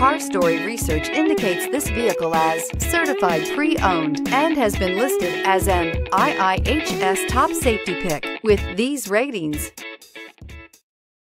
Story research indicates this vehicle as certified pre owned and has been listed as an IIHS top safety pick with these ratings.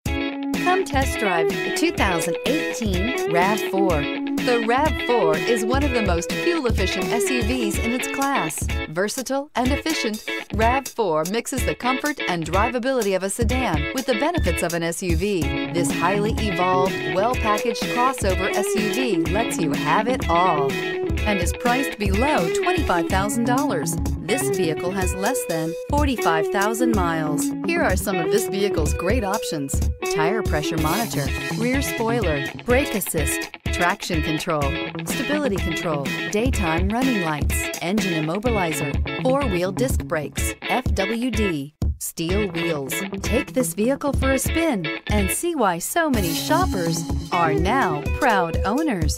Come test drive the 2018 RAV4. The RAV4 is one of the most fuel efficient SUVs in its class. Versatile and efficient, RAV4 mixes the comfort and drivability of a sedan with the benefits of an SUV. This highly evolved, well packaged crossover SUV lets you have it all and is priced below $25,000. This vehicle has less than 45,000 miles. Here are some of this vehicle's great options tire pressure monitor, rear spoiler, brake assist, traction control, stability control, daytime running lights, engine immobilizer, four wheel disc brakes, FWD. Steel wheels. Take this vehicle for a spin and see why so many shoppers are now proud owners.